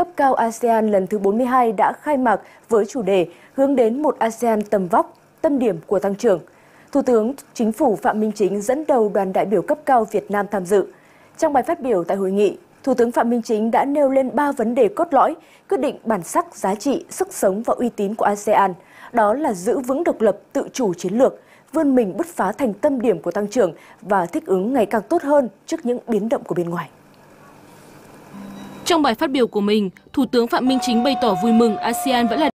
cấp cao ASEAN lần thứ 42 đã khai mạc với chủ đề hướng đến một ASEAN tầm vóc, tâm điểm của tăng trưởng. Thủ tướng Chính phủ Phạm Minh Chính dẫn đầu đoàn đại biểu cấp cao Việt Nam tham dự. Trong bài phát biểu tại hội nghị, Thủ tướng Phạm Minh Chính đã nêu lên 3 vấn đề cốt lõi, quyết định bản sắc, giá trị, sức sống và uy tín của ASEAN. Đó là giữ vững độc lập, tự chủ chiến lược, vươn mình bứt phá thành tâm điểm của tăng trưởng và thích ứng ngày càng tốt hơn trước những biến động của bên ngoài. Trong bài phát biểu của mình, Thủ tướng Phạm Minh Chính bày tỏ vui mừng ASEAN vẫn là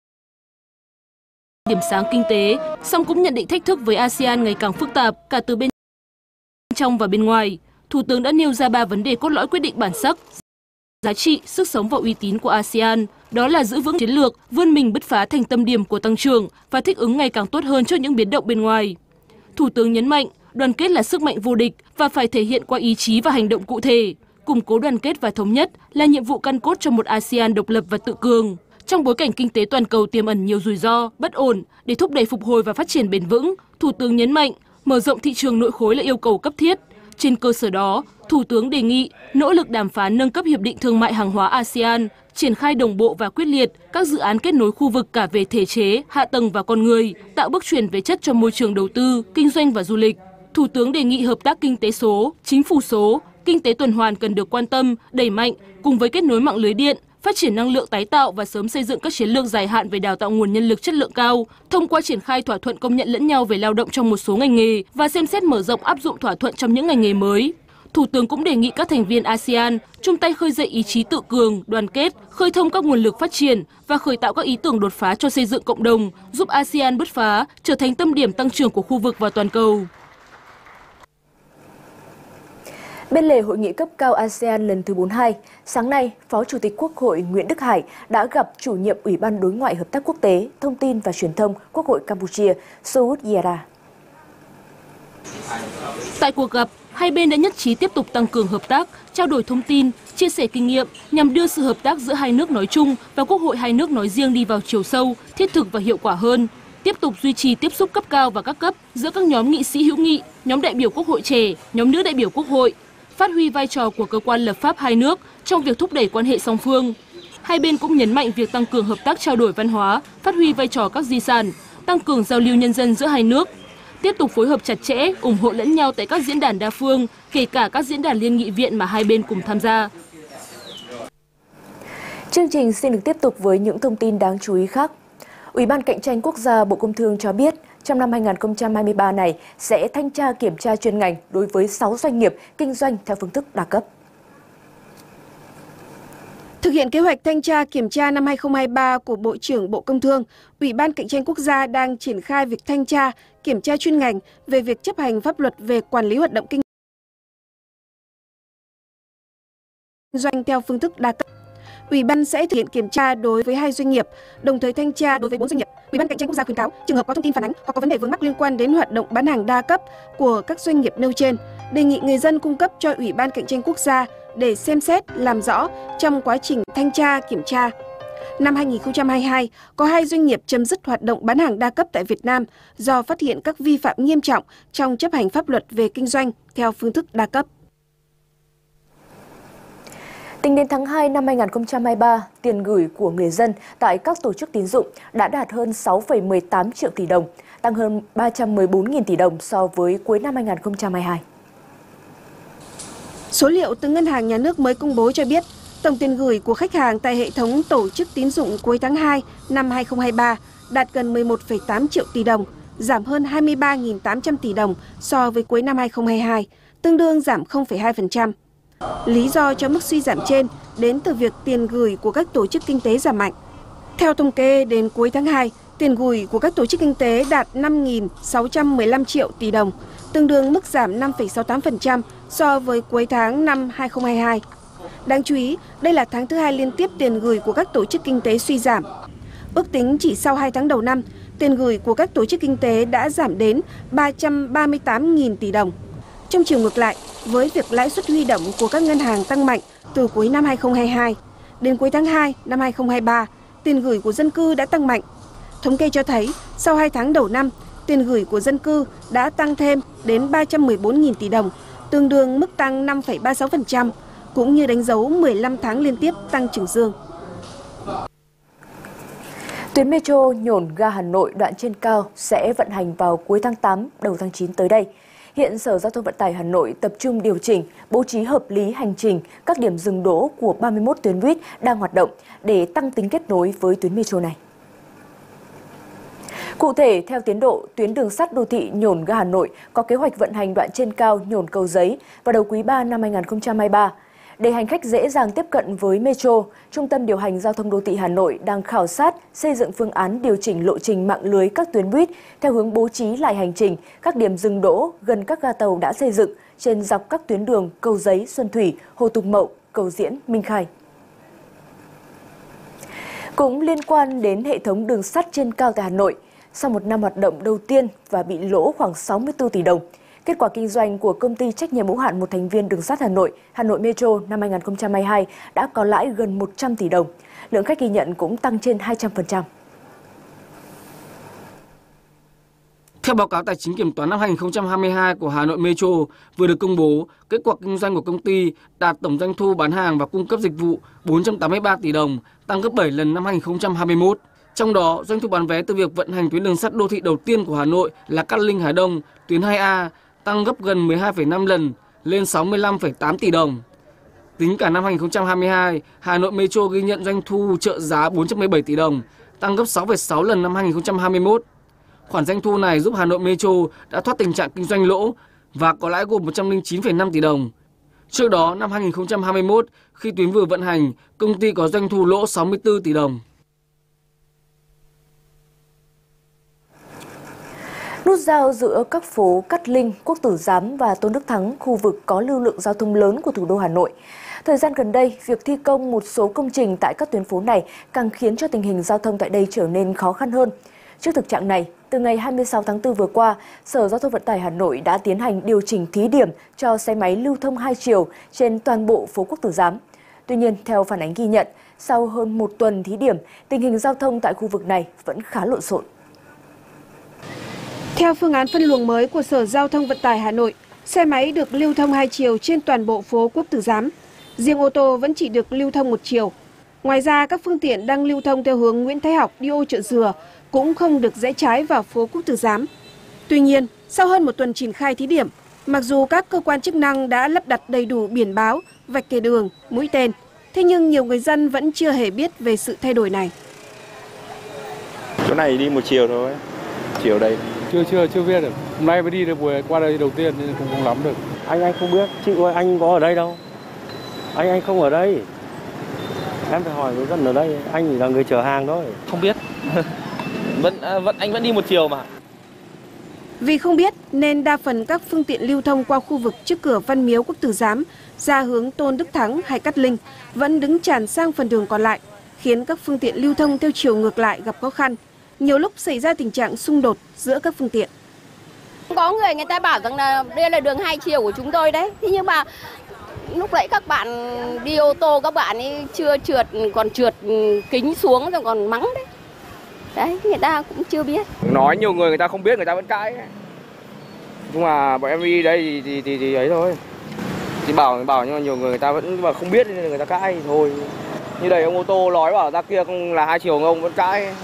điểm sáng kinh tế, song cũng nhận định thách thức với ASEAN ngày càng phức tạp cả từ bên trong và bên ngoài. Thủ tướng đã nêu ra ba vấn đề cốt lõi quyết định bản sắc, giá trị, sức sống và uy tín của ASEAN. Đó là giữ vững chiến lược, vươn mình bứt phá thành tâm điểm của tăng trưởng và thích ứng ngày càng tốt hơn trước những biến động bên ngoài. Thủ tướng nhấn mạnh, đoàn kết là sức mạnh vô địch và phải thể hiện qua ý chí và hành động cụ thể. Củng cố đoàn kết và thống nhất là nhiệm vụ căn cốt cho một ASEAN độc lập và tự cường. Trong bối cảnh kinh tế toàn cầu tiềm ẩn nhiều rủi ro, bất ổn, để thúc đẩy phục hồi và phát triển bền vững, Thủ tướng nhấn mạnh mở rộng thị trường nội khối là yêu cầu cấp thiết. Trên cơ sở đó, Thủ tướng đề nghị nỗ lực đàm phán nâng cấp hiệp định thương mại hàng hóa ASEAN, triển khai đồng bộ và quyết liệt các dự án kết nối khu vực cả về thể chế, hạ tầng và con người, tạo bước chuyển về chất cho môi trường đầu tư, kinh doanh và du lịch. Thủ tướng đề nghị hợp tác kinh tế số, chính phủ số, kinh tế tuần hoàn cần được quan tâm, đẩy mạnh cùng với kết nối mạng lưới điện, phát triển năng lượng tái tạo và sớm xây dựng các chiến lược dài hạn về đào tạo nguồn nhân lực chất lượng cao, thông qua triển khai thỏa thuận công nhận lẫn nhau về lao động trong một số ngành nghề và xem xét mở rộng áp dụng thỏa thuận trong những ngành nghề mới. Thủ tướng cũng đề nghị các thành viên ASEAN chung tay khơi dậy ý chí tự cường, đoàn kết, khơi thông các nguồn lực phát triển và khởi tạo các ý tưởng đột phá cho xây dựng cộng đồng, giúp ASEAN bứt phá, trở thành tâm điểm tăng trưởng của khu vực và toàn cầu. Bên lề hội nghị cấp cao ASEAN lần thứ 42, sáng nay, Phó Chủ tịch Quốc hội Nguyễn Đức Hải đã gặp chủ nhiệm Ủy ban Đối ngoại Hợp tác Quốc tế, Thông tin và Truyền thông Quốc hội Campuchia, Soud Yera. Tại cuộc gặp, hai bên đã nhất trí tiếp tục tăng cường hợp tác, trao đổi thông tin, chia sẻ kinh nghiệm nhằm đưa sự hợp tác giữa hai nước nói chung và Quốc hội hai nước nói riêng đi vào chiều sâu, thiết thực và hiệu quả hơn. Tiếp tục duy trì tiếp xúc cấp cao và các cấp giữa các nhóm nghị sĩ hữu nghị, nhóm đại biểu Quốc hội trẻ, nhóm nữ đại biểu Quốc hội, phát huy vai trò của cơ quan lập pháp hai nước trong việc thúc đẩy quan hệ song phương. Hai bên cũng nhấn mạnh việc tăng cường hợp tác trao đổi văn hóa, phát huy vai trò các di sản, tăng cường giao lưu nhân dân giữa hai nước, tiếp tục phối hợp chặt chẽ, ủng hộ lẫn nhau tại các diễn đàn đa phương, kể cả các diễn đàn liên nghị viện mà hai bên cùng tham gia. Chương trình xin được tiếp tục với những thông tin đáng chú ý khác. Ủy ban Cạnh tranh Quốc gia Bộ Công Thương cho biết, trong năm 2023 này sẽ thanh tra kiểm tra chuyên ngành đối với 6 doanh nghiệp kinh doanh theo phương thức đa cấp. Thực hiện kế hoạch thanh tra kiểm tra năm 2023 của Bộ trưởng Bộ Công Thương, Ủy ban Cạnh tranh Quốc gia đang triển khai việc thanh tra, kiểm tra chuyên ngành về việc chấp hành pháp luật về quản lý hoạt động kinh doanh theo phương thức đa cấp. Ủy ban sẽ thực hiện kiểm tra đối với hai doanh nghiệp, đồng thời thanh tra đối với bốn doanh nghiệp. Ủy ban cạnh tranh quốc gia khuyến cáo trường hợp có thông tin phản ánh hoặc có vấn đề vướng mắc liên quan đến hoạt động bán hàng đa cấp của các doanh nghiệp nêu trên, đề nghị người dân cung cấp cho Ủy ban cạnh tranh quốc gia để xem xét, làm rõ trong quá trình thanh tra, kiểm tra. Năm 2022, có hai doanh nghiệp chấm dứt hoạt động bán hàng đa cấp tại Việt Nam do phát hiện các vi phạm nghiêm trọng trong chấp hành pháp luật về kinh doanh theo phương thức đa cấp. Tính đến tháng 2 năm 2023, tiền gửi của người dân tại các tổ chức tín dụng đã đạt hơn 6,18 triệu tỷ đồng, tăng hơn 314.000 tỷ đồng so với cuối năm 2022. Số liệu từ Ngân hàng Nhà nước mới công bố cho biết, tổng tiền gửi của khách hàng tại hệ thống tổ chức tín dụng cuối tháng 2 năm 2023 đạt gần 11,8 triệu tỷ đồng, giảm hơn 23.800 tỷ đồng so với cuối năm 2022, tương đương giảm 0,2%. Lý do cho mức suy giảm trên đến từ việc tiền gửi của các tổ chức kinh tế giảm mạnh. Theo thống kê, đến cuối tháng 2, tiền gửi của các tổ chức kinh tế đạt 5.615 triệu tỷ đồng, tương đương mức giảm 5,68% so với cuối tháng năm 2022. Đáng chú ý, đây là tháng thứ hai liên tiếp tiền gửi của các tổ chức kinh tế suy giảm. Ước tính chỉ sau 2 tháng đầu năm, tiền gửi của các tổ chức kinh tế đã giảm đến 338.000 tỷ đồng. Trong chiều ngược lại, với việc lãi suất huy động của các ngân hàng tăng mạnh từ cuối năm 2022 đến cuối tháng 2 năm 2023, tiền gửi của dân cư đã tăng mạnh. Thống kê cho thấy, sau 2 tháng đầu năm, tiền gửi của dân cư đã tăng thêm đến 314.000 tỷ đồng, tương đương mức tăng 5,36%, cũng như đánh dấu 15 tháng liên tiếp tăng trưởng dương. Tuyến metro nhổn ga Hà Nội đoạn trên cao sẽ vận hành vào cuối tháng 8, đầu tháng 9 tới đây. Hiện Sở Giao thông Vận tải Hà Nội tập trung điều chỉnh, bố trí hợp lý hành trình các điểm dừng đỗ của 31 tuyến buýt đang hoạt động để tăng tính kết nối với tuyến metro này. Cụ thể, theo tiến độ, tuyến đường sắt đô thị nhổn ga Hà Nội có kế hoạch vận hành đoạn trên cao nhổn cầu giấy vào đầu quý 3 năm 2023. Để hành khách dễ dàng tiếp cận với Metro, Trung tâm Điều hành Giao thông Đô thị Hà Nội đang khảo sát xây dựng phương án điều chỉnh lộ trình mạng lưới các tuyến buýt theo hướng bố trí lại hành trình các điểm dừng đỗ gần các ga tàu đã xây dựng trên dọc các tuyến đường Cầu Giấy, Xuân Thủy, Hồ Tùng Mậu, Cầu Diễn, Minh Khai. Cũng liên quan đến hệ thống đường sắt trên cao tại Hà Nội, sau một năm hoạt động đầu tiên và bị lỗ khoảng 64 tỷ đồng, Kết quả kinh doanh của công ty trách nhiệm hữu hạn một thành viên đường sắt Hà Nội, Hà Nội Metro năm 2022 đã có lãi gần 100 tỷ đồng. Lượng khách ghi nhận cũng tăng trên 200%. Theo báo cáo tài chính kiểm toán năm 2022 của Hà Nội Metro vừa được công bố, kết quả kinh doanh của công ty đạt tổng doanh thu bán hàng và cung cấp dịch vụ 483 tỷ đồng, tăng gấp 7 lần năm 2021. Trong đó, doanh thu bán vé từ việc vận hành tuyến đường sắt đô thị đầu tiên của Hà Nội là Cát Linh Hà Đông, tuyến 2A tăng gấp gần 12,5 lần lên 65,8 tỷ đồng. Tính cả năm 2022, Hà Nội Metro ghi nhận doanh thu trợ giá 417 tỷ đồng, tăng gấp 6,6 lần năm 2021. Khoản doanh thu này giúp Hà Nội Metro đã thoát tình trạng kinh doanh lỗ và có lãi gồm 109,5 tỷ đồng. Trước đó, năm 2021, khi tuyến vừa vận hành, công ty có doanh thu lỗ 64 tỷ đồng. Nút giao giữa các phố Cát Linh, Quốc Tử Giám và Tôn Đức Thắng, khu vực có lưu lượng giao thông lớn của thủ đô Hà Nội. Thời gian gần đây, việc thi công một số công trình tại các tuyến phố này càng khiến cho tình hình giao thông tại đây trở nên khó khăn hơn. Trước thực trạng này, từ ngày 26 tháng 4 vừa qua, Sở Giao thông Vận tải Hà Nội đã tiến hành điều chỉnh thí điểm cho xe máy lưu thông hai chiều trên toàn bộ phố Quốc Tử Giám. Tuy nhiên, theo phản ánh ghi nhận, sau hơn một tuần thí điểm, tình hình giao thông tại khu vực này vẫn khá lộn xộn. Theo phương án phân luồng mới của Sở Giao thông Vận tải Hà Nội, xe máy được lưu thông hai chiều trên toàn bộ phố Quốc Tử Giám. Riêng ô tô vẫn chỉ được lưu thông một chiều. Ngoài ra, các phương tiện đang lưu thông theo hướng Nguyễn Thái Học đi ô chợ dừa cũng không được rẽ trái vào phố Quốc Tử Giám. Tuy nhiên, sau hơn một tuần triển khai thí điểm, mặc dù các cơ quan chức năng đã lắp đặt đầy đủ biển báo, vạch kẻ đường, mũi tên, thế nhưng nhiều người dân vẫn chưa hề biết về sự thay đổi này. Chỗ này đi một chiều thôi, chiều đây. Chưa chưa chưa biết được. Hôm nay mới đi được buổi qua đây đầu tiên nên cũng không lắm được. Anh anh không biết. Chị ơi anh có ở đây đâu. Anh anh không ở đây. Em phải hỏi người dân ở đây. Anh chỉ là người chở hàng thôi. Không biết. Vẫn à, vẫn anh vẫn đi một chiều mà. Vì không biết nên đa phần các phương tiện lưu thông qua khu vực trước cửa Văn Miếu Quốc Tử Giám ra hướng Tôn Đức Thắng hay Cát Linh vẫn đứng tràn sang phần đường còn lại, khiến các phương tiện lưu thông theo chiều ngược lại gặp khó khăn nhiều lúc xảy ra tình trạng xung đột giữa các phương tiện. Có người người ta bảo rằng là đây là đường hai chiều của chúng tôi đấy. Thế nhưng mà lúc nãy các bạn đi ô tô các bạn ấy chưa trượt còn trượt kính xuống rồi còn mắng đấy. Đấy, người ta cũng chưa biết. Nói nhiều người người ta không biết người ta vẫn cãi. Nhưng mà bọn em đi đây thì thì, thì, thì ấy thôi. Thì bảo bảo nhưng mà nhiều người người ta vẫn mà không biết nên người ta cãi thôi. Như đây ông ô tô nói bảo ra kia không là hai chiều ông vẫn cãi.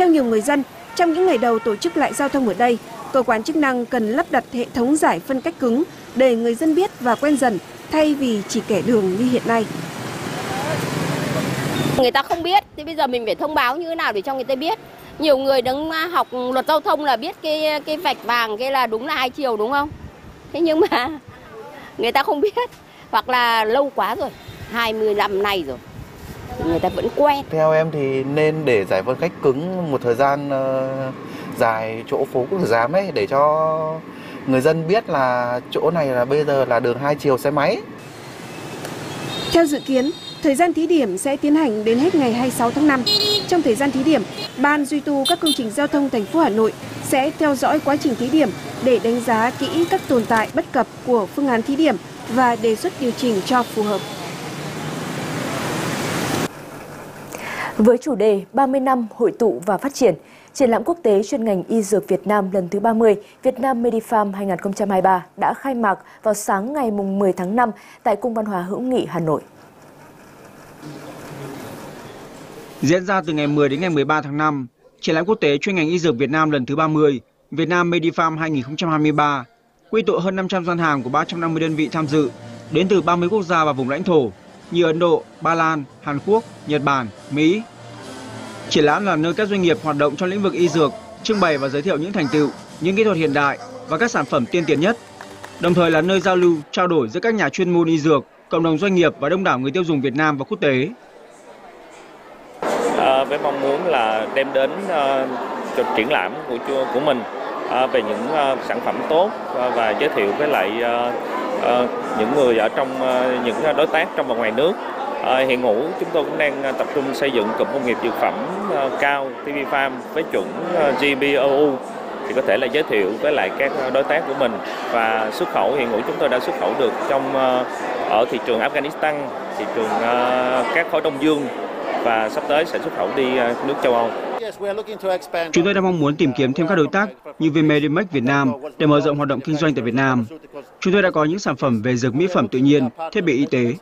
Theo nhiều người dân, trong những ngày đầu tổ chức lại giao thông ở đây, cơ quan chức năng cần lắp đặt hệ thống giải phân cách cứng để người dân biết và quen dần thay vì chỉ kẻ đường như hiện nay. Người ta không biết, thì bây giờ mình phải thông báo như thế nào để cho người ta biết. Nhiều người đứng à, học luật giao thông là biết cái cái vạch vàng cái là đúng là hai chiều đúng không? Thế nhưng mà người ta không biết hoặc là lâu quá rồi, 20 năm nay rồi người ta vẫn quen. Theo em thì nên để giải phân cách cứng một thời gian uh, dài chỗ phố Quốc Tử Giám ấy để cho người dân biết là chỗ này là bây giờ là đường hai chiều xe máy. Theo dự kiến, thời gian thí điểm sẽ tiến hành đến hết ngày 26 tháng 5. Trong thời gian thí điểm, Ban duy tu các công trình giao thông thành phố Hà Nội sẽ theo dõi quá trình thí điểm để đánh giá kỹ các tồn tại bất cập của phương án thí điểm và đề xuất điều chỉnh cho phù hợp. Với chủ đề 30 năm hội tụ và phát triển, triển lãm quốc tế chuyên ngành y dược Việt Nam lần thứ 30 Việt Nam Medifarm 2023 đã khai mạc vào sáng ngày 10 tháng 5 tại Cung văn hóa hữu nghị Hà Nội. Diễn ra từ ngày 10 đến ngày 13 tháng 5, triển lãm quốc tế chuyên ngành y dược Việt Nam lần thứ 30, Việt Nam Medifarm 2023, quy tụ hơn 500 gian hàng của 350 đơn vị tham dự đến từ 30 quốc gia và vùng lãnh thổ như Ấn Độ, Ba Lan, Hàn Quốc, Nhật Bản, Mỹ. Triển lãm là nơi các doanh nghiệp hoạt động trong lĩnh vực y dược trưng bày và giới thiệu những thành tựu, những kỹ thuật hiện đại và các sản phẩm tiên tiến nhất. Đồng thời là nơi giao lưu, trao đổi giữa các nhà chuyên môn y dược, cộng đồng doanh nghiệp và đông đảo người tiêu dùng Việt Nam và quốc tế. À, với mong muốn là đem đến uh, triển lãm của của mình uh, về những uh, sản phẩm tốt uh, và giới thiệu với lại uh, Ờ, những người ở trong ờ, những đối tác trong và ngoài nước. Ờ, hiện ngũ chúng tôi cũng đang tập trung xây dựng cụm công nghiệp dược phẩm cao TV Farm với chuẩn GBOU thì có thể là giới thiệu với lại các đối tác của mình và xuất khẩu hiện ngũ chúng tôi đã xuất khẩu được trong ở thị trường Afghanistan, thị trường các khối Đông Dương và sắp tới sẽ xuất khẩu đi nước châu Âu. Chúng tôi đang mong muốn tìm kiếm thêm các đối tác như Vmedimax Việt Nam để mở rộng hoạt động kinh doanh tại Việt Nam. Chúng tôi đã có những sản phẩm về dược mỹ phẩm tự nhiên, thiết bị y tế.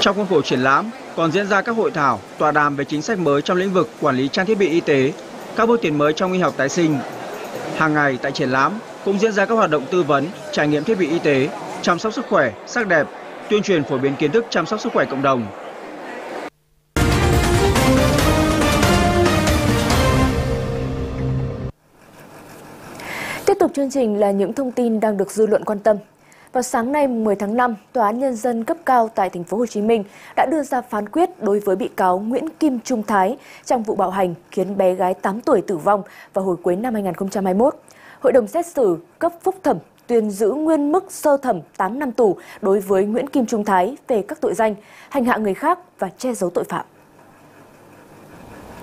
Trong khuôn khổ triển lãm còn diễn ra các hội thảo, tọa đàm về chính sách mới trong lĩnh vực quản lý trang thiết bị y tế, các bước tiến mới trong y học tái sinh. Hàng ngày tại triển lãm cũng diễn ra các hoạt động tư vấn, trải nghiệm thiết bị y tế, chăm sóc sức khỏe, sắc đẹp, tuyên truyền phổ biến kiến thức chăm sóc sức khỏe cộng đồng. Tiếp tục chương trình là những thông tin đang được dư luận quan tâm. Vào sáng nay 10 tháng 5, Tòa án nhân dân cấp cao tại thành phố Hồ Chí Minh đã đưa ra phán quyết đối với bị cáo Nguyễn Kim Trung Thái trong vụ bạo hành khiến bé gái 8 tuổi tử vong vào hồi cuối năm 2021. Hội đồng xét xử cấp phúc thẩm tuyên giữ nguyên mức sơ thẩm 8 năm tù đối với Nguyễn Kim Trung Thái về các tội danh hành hạ người khác và che giấu tội phạm.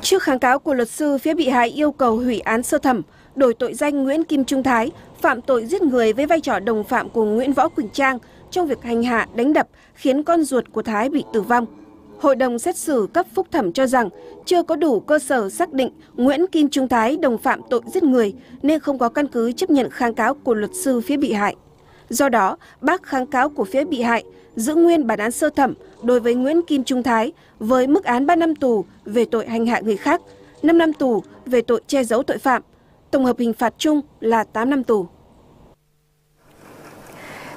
Trước kháng cáo của luật sư, phía bị hại yêu cầu hủy án sơ thẩm, đổi tội danh Nguyễn Kim Trung Thái phạm tội giết người với vai trò đồng phạm của Nguyễn Võ Quỳnh Trang trong việc hành hạ, đánh đập khiến con ruột của Thái bị tử vong. Hội đồng xét xử cấp phúc thẩm cho rằng chưa có đủ cơ sở xác định Nguyễn Kim Trung Thái đồng phạm tội giết người nên không có căn cứ chấp nhận kháng cáo của luật sư phía bị hại. Do đó, bác kháng cáo của phía bị hại giữ nguyên bản án sơ thẩm đối với Nguyễn Kim Trung Thái với mức án 3 năm tù về tội hành hạ người khác, 5 năm tù về tội che giấu tội phạm. Tổng hợp hình phạt chung là 8 năm tù.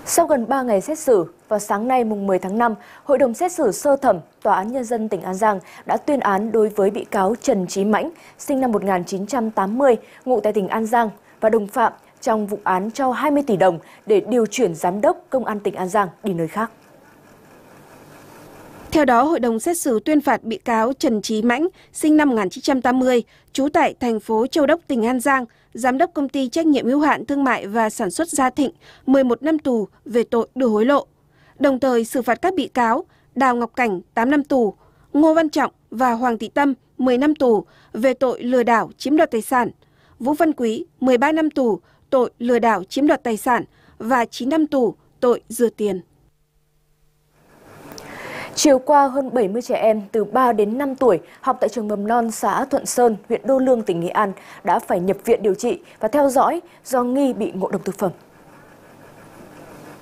Sau gần 3 ngày xét xử, vào sáng nay mùng 10 tháng 5, Hội đồng xét xử sơ thẩm Tòa án Nhân dân tỉnh An Giang đã tuyên án đối với bị cáo Trần Trí Mãnh, sinh năm 1980, ngụ tại tỉnh An Giang và đồng phạm trong vụ án cho 20 tỷ đồng để điều chuyển giám đốc Công an tỉnh An Giang đi nơi khác. Theo đó, hội đồng xét xử tuyên phạt bị cáo Trần Trí Mãnh, sinh năm 1980, trú tại thành phố Châu Đốc, tỉnh An Giang, giám đốc công ty trách nhiệm hữu hạn thương mại và sản xuất Gia Thịnh, 11 năm tù về tội đưa hối lộ. Đồng thời xử phạt các bị cáo Đào Ngọc Cảnh 8 năm tù, Ngô Văn Trọng và Hoàng Thị Tâm 10 năm tù về tội lừa đảo chiếm đoạt tài sản, Vũ Văn Quý 13 năm tù tội lừa đảo chiếm đoạt tài sản và 9 năm tù tội rửa tiền. Chiều qua, hơn 70 trẻ em từ 3 đến 5 tuổi học tại trường mầm non xã Thuận Sơn, huyện Đô Lương, tỉnh Nghệ An đã phải nhập viện điều trị và theo dõi do nghi bị ngộ độc thực phẩm.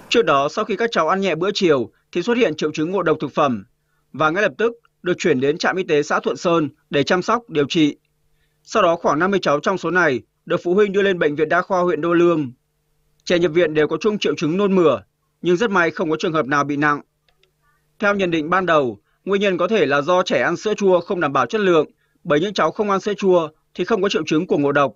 Trước đó, sau khi các cháu ăn nhẹ bữa chiều thì xuất hiện triệu chứng ngộ độc thực phẩm và ngay lập tức được chuyển đến trạm y tế xã Thuận Sơn để chăm sóc, điều trị. Sau đó khoảng 50 cháu trong số này được phụ huynh đưa lên bệnh viện đa khoa huyện Đô Lương. Trẻ nhập viện đều có chung triệu chứng nôn mửa, nhưng rất may không có trường hợp nào bị nặng. Theo nhận định ban đầu, nguyên nhân có thể là do trẻ ăn sữa chua không đảm bảo chất lượng, bởi những cháu không ăn sữa chua thì không có triệu chứng của ngộ độc.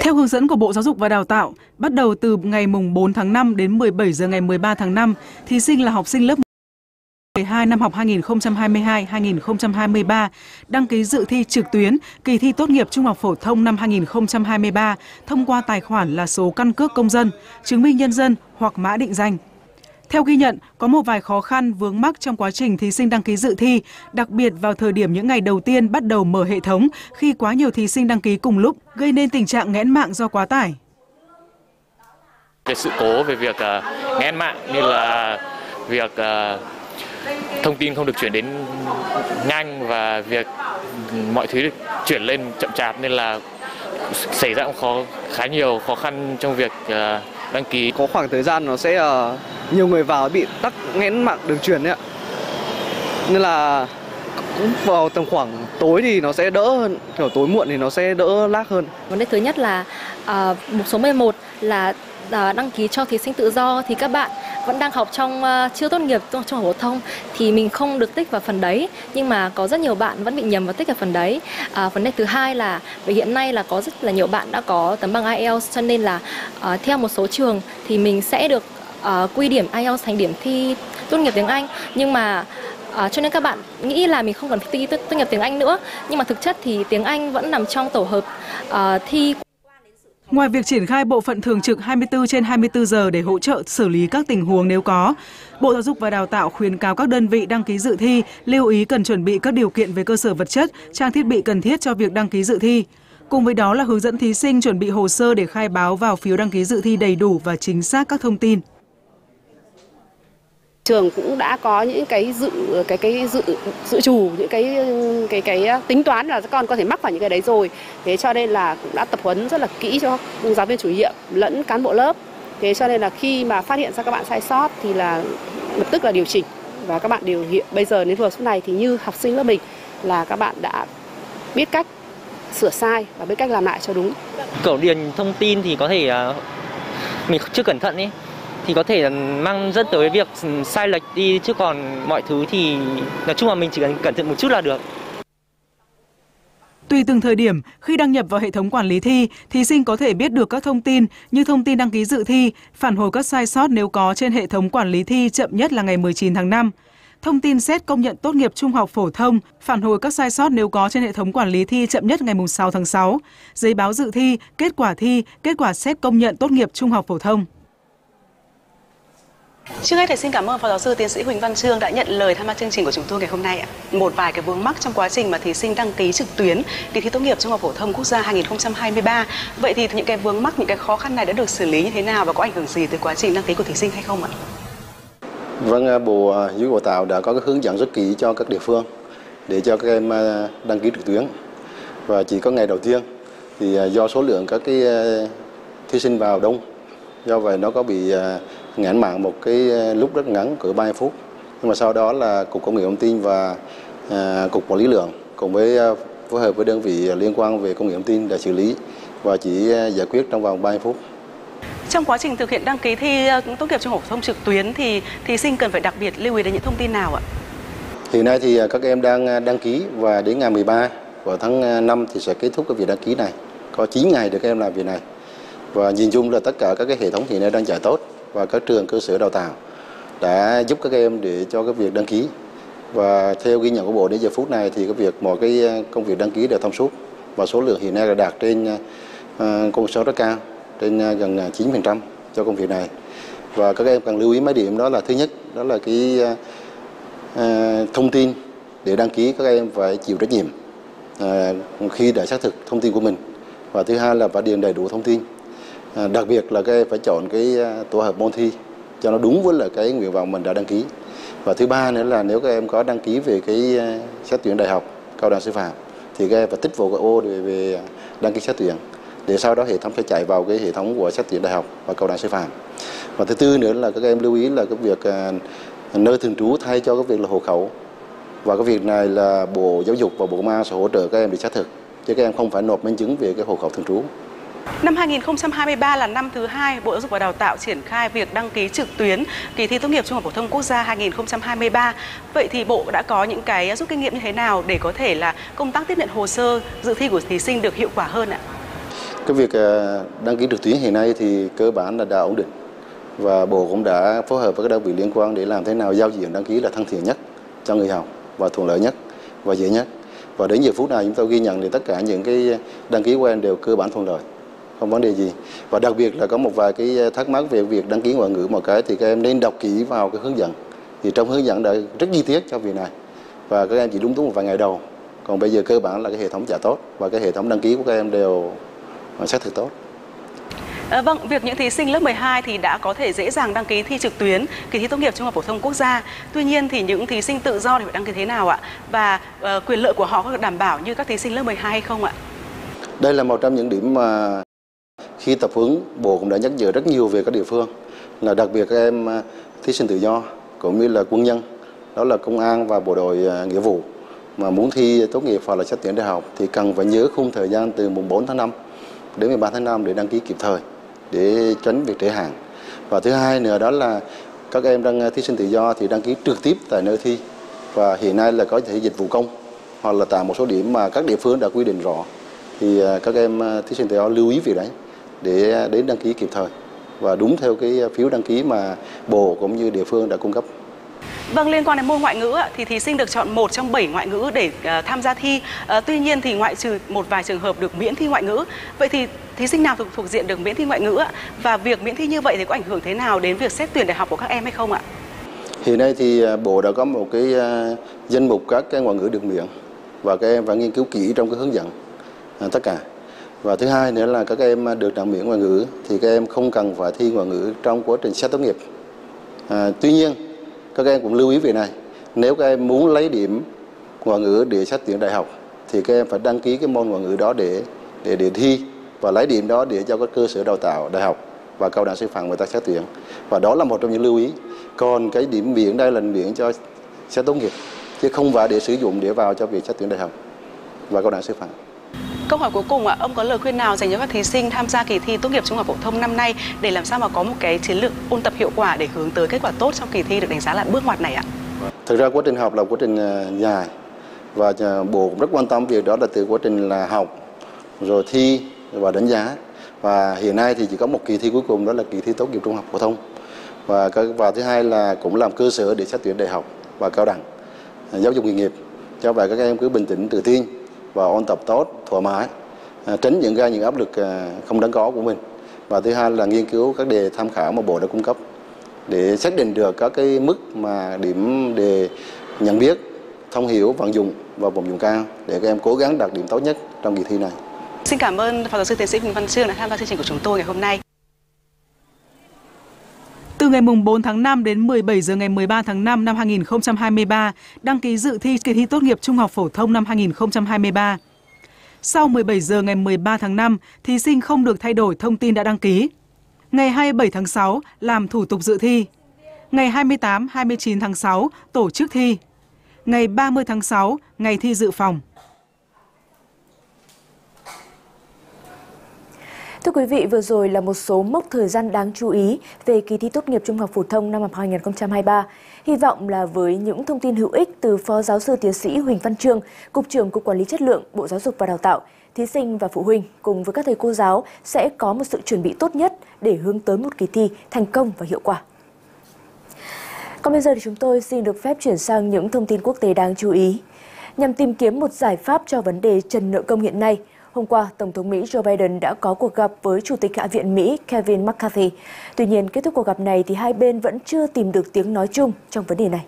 Theo hướng dẫn của Bộ Giáo dục và Đào tạo, bắt đầu từ ngày mùng 4 tháng 5 đến 17 giờ ngày 13 tháng 5, thí sinh là học sinh lớp 12 năm học 2022-2023 đăng ký dự thi trực tuyến kỳ thi tốt nghiệp trung học phổ thông năm 2023 thông qua tài khoản là số căn cước công dân, chứng minh nhân dân hoặc mã định danh. Theo ghi nhận, có một vài khó khăn vướng mắc trong quá trình thí sinh đăng ký dự thi, đặc biệt vào thời điểm những ngày đầu tiên bắt đầu mở hệ thống khi quá nhiều thí sinh đăng ký cùng lúc, gây nên tình trạng nghẽn mạng do quá tải. Về sự cố về việc uh, nghẽn mạng như là việc uh, thông tin không được chuyển đến nhanh và việc mọi thứ được chuyển lên chậm chạp nên là xảy ra cũng khó khá nhiều khó khăn trong việc uh, đăng ký. Có khoảng thời gian nó sẽ uh, nhiều người vào bị tắc nghẽn mạng đường truyền đấy ạ. Nên là cũng vào tầm khoảng tối thì nó sẽ đỡ hơn, kiểu tối muộn thì nó sẽ đỡ lag hơn. Vấn đề thứ nhất là uh, một số 11 là uh, đăng ký cho thí sinh tự do thì các bạn vẫn đang học trong ờ, chưa tốt nghiệp trong trung học phổ thông thì mình không được tích vào phần đấy. Nhưng mà có rất nhiều bạn vẫn bị nhầm vào tích vào phần đấy. À, vấn đề thứ hai là vì hiện nay là có rất là nhiều bạn đã có tấm bằng IELTS cho nên là à, theo một số trường thì mình sẽ được à, quy điểm IELTS thành điểm thi tốt nghiệp tiếng Anh. Nhưng mà À, cho nên các bạn nghĩ là mình không cần thi tốt nghiệp tiếng Anh nữa. Nhưng mà thực chất thì tiếng Anh vẫn nằm trong tổ hợp uh, thi Ngoài việc triển khai bộ phận thường trực 24 trên 24 giờ để hỗ trợ xử lý các tình huống nếu có, Bộ Giáo dục và Đào tạo khuyến cáo các đơn vị đăng ký dự thi lưu ý cần chuẩn bị các điều kiện về cơ sở vật chất, trang thiết bị cần thiết cho việc đăng ký dự thi. Cùng với đó là hướng dẫn thí sinh chuẩn bị hồ sơ để khai báo vào phiếu đăng ký dự thi đầy đủ và chính xác các thông tin trường cũng đã có những cái dự, cái cái dự dự trù, những cái cái cái tính toán là các con có thể mắc vào những cái đấy rồi. Thế cho nên là cũng đã tập huấn rất là kỹ cho giáo viên chủ nhiệm lẫn cán bộ lớp. Thế cho nên là khi mà phát hiện ra các bạn sai sót thì là lập tức là điều chỉnh. Và các bạn điều hiện bây giờ đến vừa phút này thì như học sinh lớp mình là các bạn đã biết cách sửa sai và biết cách làm lại cho đúng. Cẩu điền thông tin thì có thể à, mình chưa cẩn thận ấy thì có thể là mang dẫn tới việc sai lệch đi chứ còn mọi thứ thì nói chung là mình chỉ cần cẩn thận một chút là được. Tùy từng thời điểm, khi đăng nhập vào hệ thống quản lý thi, thí sinh có thể biết được các thông tin như thông tin đăng ký dự thi, phản hồi các sai sót nếu có trên hệ thống quản lý thi chậm nhất là ngày 19 tháng 5. Thông tin xét công nhận tốt nghiệp trung học phổ thông, phản hồi các sai sót nếu có trên hệ thống quản lý thi chậm nhất ngày 6 tháng 6. Giấy báo dự thi, kết quả thi, kết quả xét công nhận tốt nghiệp trung học phổ thông. Trước hết thì xin cảm ơn Phó Giáo sư Tiến sĩ Huỳnh Văn Trương đã nhận lời tham gia chương trình của chúng tôi ngày hôm nay. Một vài cái vướng mắc trong quá trình mà thí sinh đăng ký trực tuyến kỳ thi tốt nghiệp trung học phổ thông quốc gia 2023. Vậy thì những cái vướng mắc, những cái khó khăn này đã được xử lý như thế nào và có ảnh hưởng gì tới quá trình đăng ký của thí sinh hay không ạ? Vâng, à, Bộ à, Giáo dục tạo đã có cái hướng dẫn rất kỹ cho các địa phương để cho các em à, đăng ký trực tuyến. Và chỉ có ngày đầu tiên thì do số lượng các cái thí sinh vào đông, do vậy nó có bị ngãn mạng một cái ờ, lúc rất ngắn cỡ 30 phút nhưng mà sau đó là cục công nghệ thông tin và à, cục quản lý lượng cùng với à, phối hợp với đơn vị liên quan về công nghệ thông tin để xử lý và chỉ giải quyết trong vòng 30 phút. Trong quá trình thực hiện đăng ký thi tốt nghiệp trung học phổ thông trực tuyến thì thí sinh cần phải đặc biệt lưu ý đến những thông tin nào ạ? Hiện nay thì các em đang đăng ký và đến ngày 13 của tháng 5 thì sẽ kết thúc cái việc đăng ký này. Có 9 ngày để các em làm việc này. Và nhìn chung là tất cả các cái hệ thống hiện nay đang chạy tốt và các trường cơ sở đào tạo đã giúp các em để cho cái việc đăng ký. Và theo ghi nhận của bộ, đến giờ phút này thì cái việc mọi cái ờ, công việc đăng ký đều thông suốt và số lượng hiện nay là đạt trên ờ, ờ, con số rất cao, trên gần 9% cho công việc này. Và các em cần lưu ý mấy điểm đó là, thứ nhất, đó là cái thông tin để đăng ký các em phải chịu trách nhiệm khi đã xác thực thông tin của mình. Và thứ hai là phải điền đầy đủ thông tin. À, đặc biệt là cái phải chọn cái à, tổ hợp môn thi cho nó đúng với là cái nguyện vọng mình đã đăng ký. Và thứ ba nữa là nếu các em có đăng ký về cái à, xét tuyển đại học cao đẳng sư phạm thì các em phải tích vào cái ô về, về đăng ký xét tuyển để sau đó hệ thống sẽ chạy vào cái hệ thống của xét tuyển đại học và cao đẳng sư phạm. Và thứ tư nữa là các em lưu ý là cái việc nơi thường trú thay cho cái việc là hộ khẩu. Và cái việc này là bộ giáo dục và bộ công an sẽ hỗ trợ các em để xác thực chứ các em không phải nộp minh chứng về cái hộ khẩu thường trú. Năm 2023 là năm thứ hai Bộ Giáo dục và Đào tạo triển khai việc đăng ký trực tuyến kỳ thi tốt nghiệp trung học phổ thông quốc gia 2023. Vậy thì Bộ đã có những cái rút kinh nghiệm như thế nào để có thể là công tác tiếp nhận hồ sơ, dự thi của thí sinh được hiệu quả hơn ạ? Cái việc à, đăng ký trực tuyến hiện nay thì cơ bản là đã ổn định và Bộ cũng đã phối hợp với các đơn vị liên quan để làm thế nào giao diện đăng ký là thân thiện nhất cho người học và thuận lợi nhất và dễ nhất. Và đến giờ phút này chúng tôi ghi nhận thì tất cả những cái đăng ký của em đều cơ bản thuận lợi không vấn đề gì và đặc biệt là có một vài cái thắc mắc về việc đăng ký ngoại ngữ một cái thì các em nên đọc kỹ vào cái hướng dẫn thì trong hướng dẫn đã rất chi tiết cho việc này và các em chỉ đúng túng một vài ngày đầu còn bây giờ cơ bản là cái hệ thống trả tốt và cái hệ thống đăng ký của các em đều xác thực tốt À, vâng, việc những thí sinh lớp 12 thì đã có thể dễ dàng đăng ký thi trực tuyến kỳ thi tốt nghiệp trung học phổ thông quốc gia. Tuy nhiên thì những thí sinh tự do thì phải đăng ký thế nào ạ? Và uh, quyền lợi của họ có được đảm bảo như các thí sinh lớp 12 hay không ạ? Đây là một trong những điểm mà khi tập huấn, Bộ cũng đã nhắc nhở rất nhiều về các địa phương, là đặc biệt các em à, thí sinh tự do cũng như là quân nhân, đó là công an và bộ đội à, nghĩa vụ mà muốn thi tốt nghiệp hoặc là xét tuyển đại học thì cần phải nhớ khung thời gian từ mùng 4 tháng 5 đến 13 tháng 5 để đăng ký kịp thời để tránh việc trễ hạn. Và thứ hai nữa đó là các em đang à, thí sinh tự do thì đăng ký trực tiếp tại nơi thi và hiện nay là có thể dịch vụ công hoặc là tại một số điểm mà các địa phương đã quy định rõ thì các em thí sinh tự do lưu ý việc đấy để đến đăng ký kịp thời và đúng theo cái phiếu đăng ký mà bộ cũng như địa phương đã cung cấp. Vâng, liên quan đến môn ngoại ngữ thì thí sinh được chọn một trong 7 ngoại ngữ để uh, tham gia thi. Uh, tuy nhiên thì ngoại trừ một vài trường hợp được miễn thi ngoại ngữ. Vậy thì thí sinh nào thuộc thuộc diện được miễn thi ngoại ngữ và việc miễn thi như vậy thì có ảnh hưởng thế nào đến việc xét tuyển đại học của các em hay không ạ? Hiện nay thì à, bộ đã có một cái danh mục các cái ngoại ngữ được miễn và các em phải nghiên cứu kỹ trong cái hướng dẫn tất cả và thứ hai nữa là các em được đảm miễn ngoại ngữ thì các em không cần phải thi ngoại ngữ trong quá trình xét tốt nghiệp. À, tuy nhiên các em cũng lưu ý về này. Nếu các em muốn lấy điểm ngoại ngữ để xét tuyển đại học thì các em phải đăng ký cái môn ngoại ngữ đó để để để thi và lấy điểm đó để cho các cơ sở đào tạo đại học và cao đẳng sư phạm người ta xét tuyển. Và đó là một trong những lưu ý. Còn cái điểm miễn đây là miễn cho xét tốt nghiệp chứ không phải để sử dụng để vào cho việc xét tuyển đại học và cao đẳng sư phạm. Câu hỏi cuối cùng ạ, ông có lời khuyên nào dành cho các thí sinh tham gia kỳ thi tốt nghiệp trung học phổ thông năm nay để làm sao mà có một cái chiến lược ôn tập hiệu quả để hướng tới kết quả tốt trong kỳ thi được đánh giá là bước ngoặt này ạ? Thực ra quá trình học là quá trình à, dài và à, bộ cũng rất quan tâm việc đó là từ quá trình là học rồi thi và đánh giá. Và hiện nay thì chỉ có một kỳ thi cuối cùng đó là kỳ thi tốt nghiệp trung học phổ thông. Và và thứ hai là cũng làm cơ sở để xét tuyển đại học và cao đẳng à, giáo dục nghề nghiệp. Cho vậy các em cứ bình tĩnh tự tin và ôn tập tốt, thoải mái à, tránh những ra những áp lực à, không đáng có của mình và thứ hai là nghiên cứu các đề tham khảo mà bộ đã cung cấp để xác định được các cái mức mà điểm đề nhận biết, thông hiểu, vận dụng và vận dụng cao để các em cố gắng đạt điểm tốt nhất trong kỳ thi này. Xin cảm ơn Phó giáo sư tiến sĩ Huỳnh Văn Trương đã tham gia chương trình của chúng tôi ngày hôm nay. Từ ngày 4 tháng 5 đến 17 giờ ngày 13 tháng 5 năm 2023, đăng ký dự thi kỳ thi tốt nghiệp trung học phổ thông năm 2023. Sau 17 giờ ngày 13 tháng 5, thí sinh không được thay đổi thông tin đã đăng ký. Ngày 27 tháng 6, làm thủ tục dự thi. Ngày 28, 29 tháng 6, tổ chức thi. Ngày 30 tháng 6, ngày thi dự phòng. Thưa quý vị, vừa rồi là một số mốc thời gian đáng chú ý về kỳ thi tốt nghiệp trung học phổ thông năm học 2023. Hy vọng là với những thông tin hữu ích từ Phó Giáo sư Tiến sĩ Huỳnh Văn Trương, Cục trưởng Cục Quản lý Chất lượng, Bộ Giáo dục và Đào tạo, thí sinh và phụ huynh cùng với các thầy cô giáo sẽ có một sự chuẩn bị tốt nhất để hướng tới một kỳ thi thành công và hiệu quả. Còn bây giờ thì chúng tôi xin được phép chuyển sang những thông tin quốc tế đáng chú ý. Nhằm tìm kiếm một giải pháp cho vấn đề trần nợ công hiện nay, Hôm qua, Tổng thống Mỹ Joe Biden đã có cuộc gặp với Chủ tịch Hạ viện Mỹ Kevin McCarthy. Tuy nhiên, kết thúc cuộc gặp này thì hai bên vẫn chưa tìm được tiếng nói chung trong vấn đề này.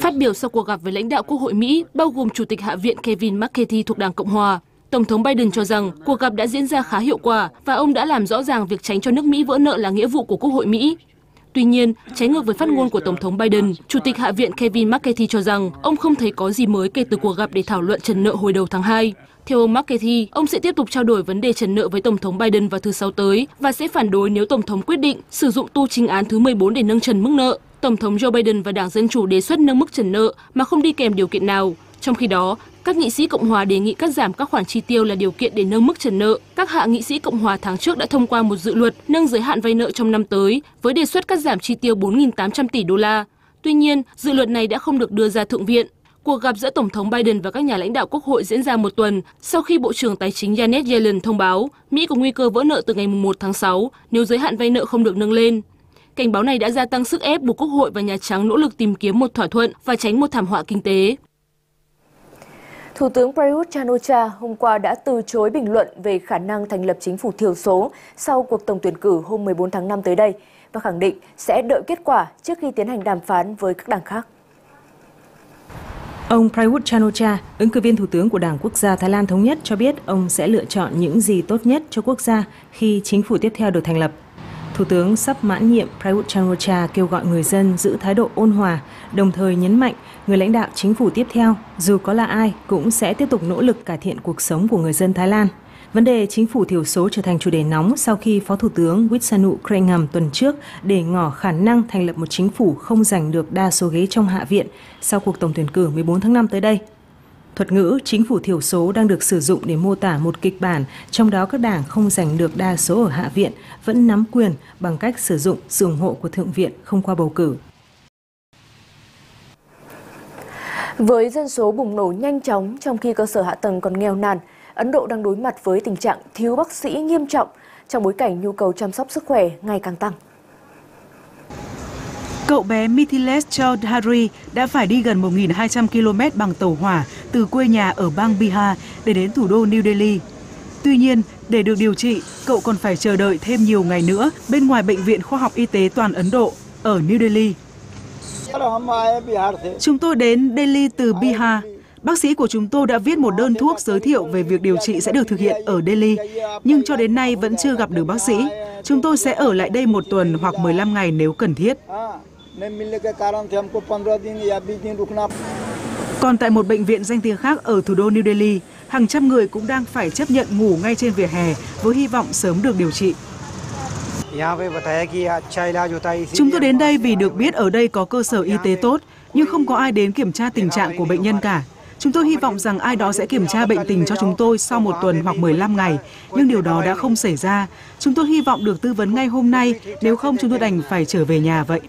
Phát biểu sau cuộc gặp với lãnh đạo Quốc hội Mỹ, bao gồm Chủ tịch Hạ viện Kevin McCarthy thuộc Đảng Cộng Hòa, Tổng thống Biden cho rằng cuộc gặp đã diễn ra khá hiệu quả và ông đã làm rõ ràng việc tránh cho nước Mỹ vỡ nợ là nghĩa vụ của Quốc hội Mỹ. Tuy nhiên, trái ngược với phát ngôn của Tổng thống Biden, Chủ tịch Hạ viện Kevin McCarthy cho rằng ông không thấy có gì mới kể từ cuộc gặp để thảo luận trần nợ hồi đầu tháng 2. Theo ông McCarthy, ông sẽ tiếp tục trao đổi vấn đề trần nợ với Tổng thống Biden vào thứ Sáu tới và sẽ phản đối nếu Tổng thống quyết định sử dụng tu chính án thứ 14 để nâng trần mức nợ. Tổng thống Joe Biden và Đảng Dân Chủ đề xuất nâng mức trần nợ mà không đi kèm điều kiện nào. Trong khi đó, các nghị sĩ Cộng hòa đề nghị cắt giảm các khoản chi tiêu là điều kiện để nâng mức trần nợ. Các hạ nghị sĩ Cộng hòa tháng trước đã thông qua một dự luật nâng giới hạn vay nợ trong năm tới với đề xuất cắt giảm chi tiêu 4.800 tỷ đô la. Tuy nhiên, dự luật này đã không được đưa ra thượng viện. Cuộc gặp giữa Tổng thống Biden và các nhà lãnh đạo Quốc hội diễn ra một tuần sau khi Bộ trưởng Tài chính Janet Yellen thông báo Mỹ có nguy cơ vỡ nợ từ ngày 1 tháng 6 nếu giới hạn vay nợ không được nâng lên. Cảnh báo này đã gia tăng sức ép buộc Quốc hội và Nhà Trắng nỗ lực tìm kiếm một thỏa thuận và tránh một thảm họa kinh tế. Thủ tướng Prayut chan hôm qua đã từ chối bình luận về khả năng thành lập chính phủ thiểu số sau cuộc tổng tuyển cử hôm 14 tháng 5 tới đây và khẳng định sẽ đợi kết quả trước khi tiến hành đàm phán với các đảng khác. Ông Prayut chan ứng cử viên thủ tướng của Đảng Quốc gia Thái Lan Thống nhất cho biết ông sẽ lựa chọn những gì tốt nhất cho quốc gia khi chính phủ tiếp theo được thành lập. Thủ tướng sắp mãn nhiệm Prayut chan kêu gọi người dân giữ thái độ ôn hòa, đồng thời nhấn mạnh người lãnh đạo chính phủ tiếp theo, dù có là ai, cũng sẽ tiếp tục nỗ lực cải thiện cuộc sống của người dân Thái Lan. Vấn đề chính phủ thiểu số trở thành chủ đề nóng sau khi Phó Thủ tướng Witsanu Krengham tuần trước để ngỏ khả năng thành lập một chính phủ không giành được đa số ghế trong Hạ viện sau cuộc tổng tuyển cử 14 tháng 5 tới đây. Thuật ngữ chính phủ thiểu số đang được sử dụng để mô tả một kịch bản trong đó các đảng không giành được đa số ở Hạ viện vẫn nắm quyền bằng cách sử dụng sự ủng hộ của Thượng viện không qua bầu cử. Với dân số bùng nổ nhanh chóng trong khi cơ sở hạ tầng còn nghèo nàn, Ấn Độ đang đối mặt với tình trạng thiếu bác sĩ nghiêm trọng trong bối cảnh nhu cầu chăm sóc sức khỏe ngày càng tăng. Cậu bé Mithilesh Chaudhary đã phải đi gần 1.200 km bằng tàu hỏa từ quê nhà ở bang Bihar để đến thủ đô New Delhi. Tuy nhiên, để được điều trị, cậu còn phải chờ đợi thêm nhiều ngày nữa bên ngoài Bệnh viện Khoa học Y tế Toàn Ấn Độ ở New Delhi. Chúng tôi đến Delhi từ Bihar. Bác sĩ của chúng tôi đã viết một đơn thuốc giới thiệu về việc điều trị sẽ được thực hiện ở Delhi, nhưng cho đến nay vẫn chưa gặp được bác sĩ. Chúng tôi sẽ ở lại đây một tuần hoặc 15 ngày nếu cần thiết. Còn tại một bệnh viện danh tiếng khác ở thủ đô New Delhi, hàng trăm người cũng đang phải chấp nhận ngủ ngay trên vỉa hè với hy vọng sớm được điều trị. Chúng tôi đến đây vì được biết ở đây có cơ sở y tế tốt, nhưng không có ai đến kiểm tra tình trạng của bệnh nhân cả. Chúng tôi hy vọng rằng ai đó sẽ kiểm tra bệnh tình cho chúng tôi sau một tuần hoặc 15 ngày, nhưng điều đó đã không xảy ra. Chúng tôi hy vọng được tư vấn ngay hôm nay, nếu không chúng tôi đành phải trở về nhà vậy.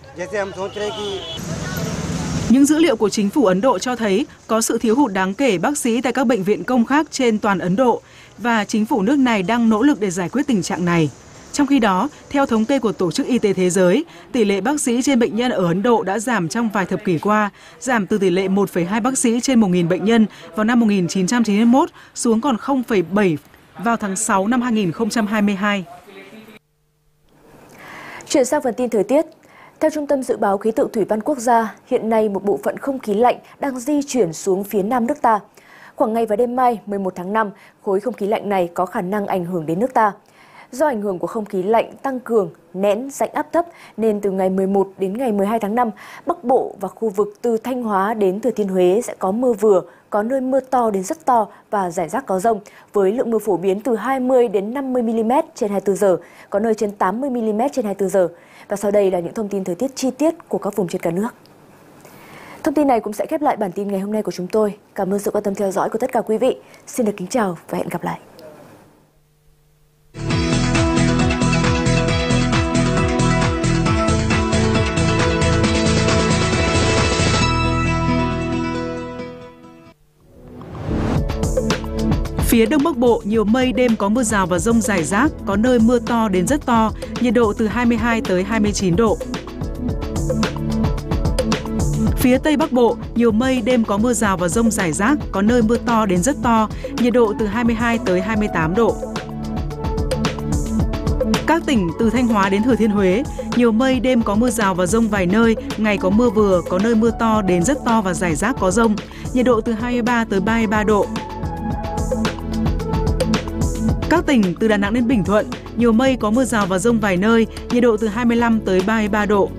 Những dữ liệu của chính phủ Ấn Độ cho thấy có sự thiếu hụt đáng kể bác sĩ tại các bệnh viện công khác trên toàn Ấn Độ và chính phủ nước này đang nỗ lực để giải quyết tình trạng này. Trong khi đó, theo thống kê của Tổ chức Y tế Thế giới, tỷ lệ bác sĩ trên bệnh nhân ở Ấn Độ đã giảm trong vài thập kỷ qua, giảm từ tỷ lệ 1,2 bác sĩ trên 1.000 bệnh nhân vào năm 1991 xuống còn 0,7 vào tháng 6 năm 2022. Chuyển sang phần tin thời tiết. Theo Trung tâm Dự báo Khí tượng Thủy văn Quốc gia, hiện nay một bộ phận không khí lạnh đang di chuyển xuống phía nam nước ta. Khoảng ngày và đêm mai 11 tháng 5, khối không khí lạnh này có khả năng ảnh hưởng đến nước ta. Do ảnh hưởng của không khí lạnh tăng cường, nén rãnh áp thấp nên từ ngày 11 đến ngày 12 tháng 5, Bắc Bộ và khu vực từ Thanh Hóa đến Thừa Thiên Huế sẽ có mưa vừa, có nơi mưa to đến rất to và rải rác có rông, với lượng mưa phổ biến từ 20 đến 50 mm trên 24 giờ, có nơi trên 80 mm trên 24 giờ. Và sau đây là những thông tin thời tiết chi tiết của các vùng trên cả nước. Thông tin này cũng sẽ khép lại bản tin ngày hôm nay của chúng tôi. Cảm ơn sự quan tâm theo dõi của tất cả quý vị. Xin được kính chào và hẹn gặp lại. Phía Đông Bắc Bộ, nhiều mây đêm có mưa rào và rông rải rác, có nơi mưa to đến rất to, nhiệt độ từ 22 tới 29 độ. Phía Tây Bắc Bộ, nhiều mây đêm có mưa rào và rông rải rác, có nơi mưa to đến rất to, nhiệt độ từ 22 tới 28 độ. Các tỉnh từ Thanh Hóa đến Thừa Thiên Huế, nhiều mây đêm có mưa rào và rông vài nơi, ngày có mưa vừa, có nơi mưa to đến rất to và rải rác có rông, nhiệt độ từ 23 tới 33 độ. Các tỉnh từ Đà Nẵng đến Bình Thuận, nhiều mây có mưa rào và rông vài nơi, nhiệt độ từ 25 tới 33 độ.